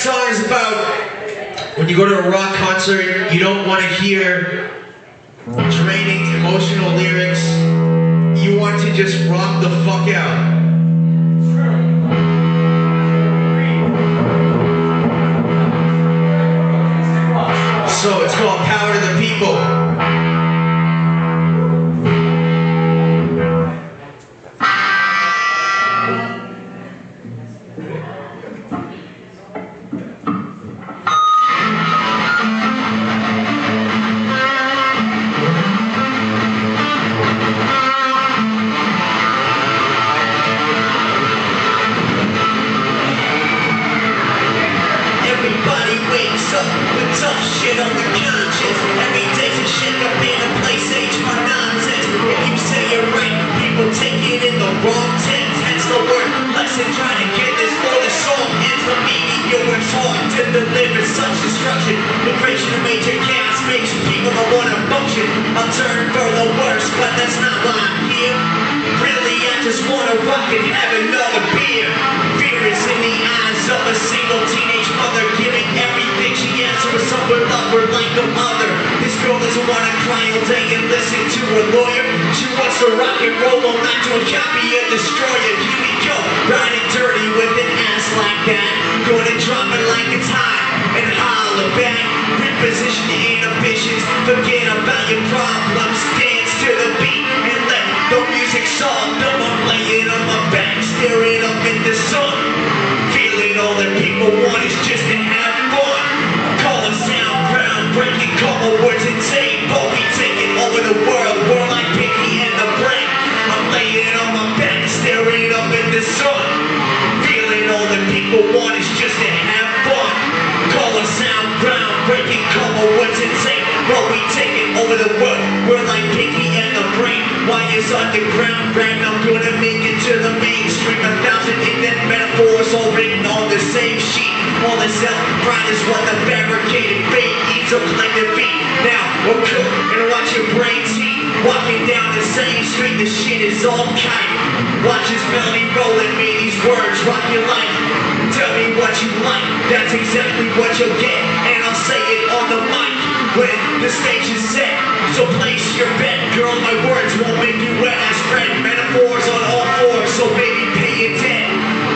song is about when you go to a rock concert, you don't want to hear draining emotional lyrics. You want to just rock the fuck out. Destruction. The creation of major chaos makes people want to function. I'll turn for the worst, but that's not why I'm here. Really, I just wanna rock and have another beer. Fear is in the eyes of a single teenage mother, giving everything she has to her son but love her like a mother. This girl doesn't wanna cry all day and listen to her lawyer. She wants to rock and roll all night to a copy of Destroyer. Here we go, riding dirty with an ass like that. Gonna drop it like it's hot. Forget about your problems. Dance to the beat and let the music soft. Them I'm laying on my back, staring up in the sun. Feeling all that people want But we taking over the world, we're like Pinky and the Brain. Why is underground rap? I'm gonna make it to the mainstream. A thousand ignorant metaphors all written on the same sheet. All the self-pride is what the fabricated fate eats up like the beat. Now we're cool and watch your brains heat. Walking down the same street, the shit is all kite. Watch his belly rolling me these words, rock your life. Tell me what you like, that's exactly what you'll get. The stage is set. So place your bet, girl, my words won't make you wet as spread Metaphors on all fours, so baby pay debt.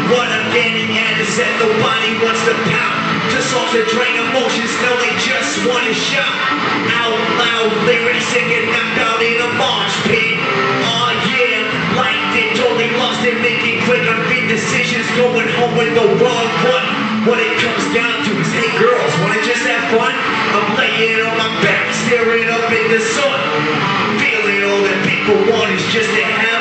What I'm getting at is that nobody wants to pout. Just off to drain of emotions, no, they just wanna shout. Out loud lyrics and get knocked out in a mosh pit. Oh yeah, liked it, totally lost it, making quick unfit decisions, going home with the wrong one. What it comes down to is, hey girls, wanna just the sun. Feeling all that people want is just to have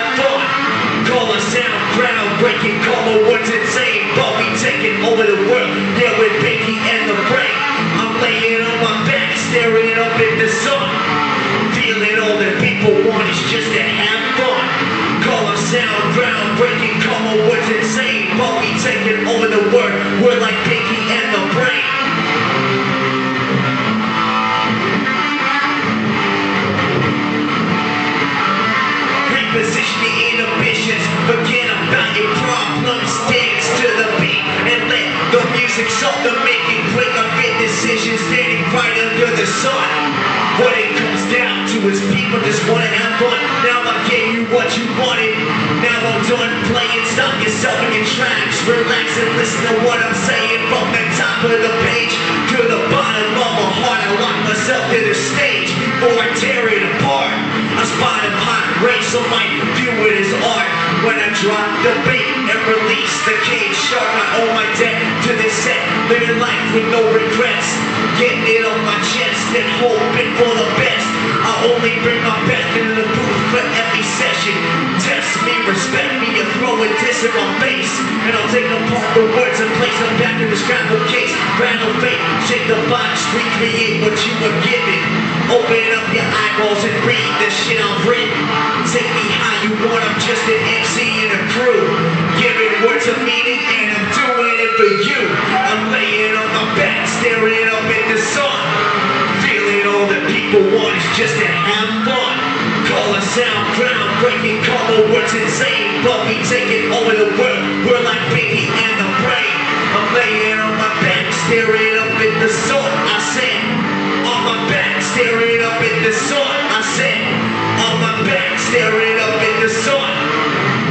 music soak the making quick unfit decisions standing right under the sun. What it comes down to is people just wanna have fun. Now I gave you what you wanted. Now I'm done playing. Stop yourself in your tracks. Relax and listen to what I'm saying from the top of the page to the bottom of my heart. I lock myself to the stage before I tear it apart. I spot a hot race, so might view it as art. When I drop the beat and release the cage shark, I owe my debt set. Living life with no regrets. Getting it on my chest and hoping for the best. I only bring my best into the booth for every session. Test me, respect me, and throw a diss in my face. And I'll take apart the words and place them back in the scrambled case. Fate, shake the box, recreate what you were given. Open up your eyeballs and read the shit I've written. Take me how you want, I'm just an MC and a crew. Giving words of meaning and I'm doing it for you. Staring up in the sun. Feeling all that people want is just to have fun. Call a sound groundbreaking, call the words insane. But we taking over the world, we're like Biggie and the brain. I'm laying on my back, staring up at the sun. I said, on my back, staring up at the sun. I said, on my back, staring up at the sun.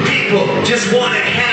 People just wanna have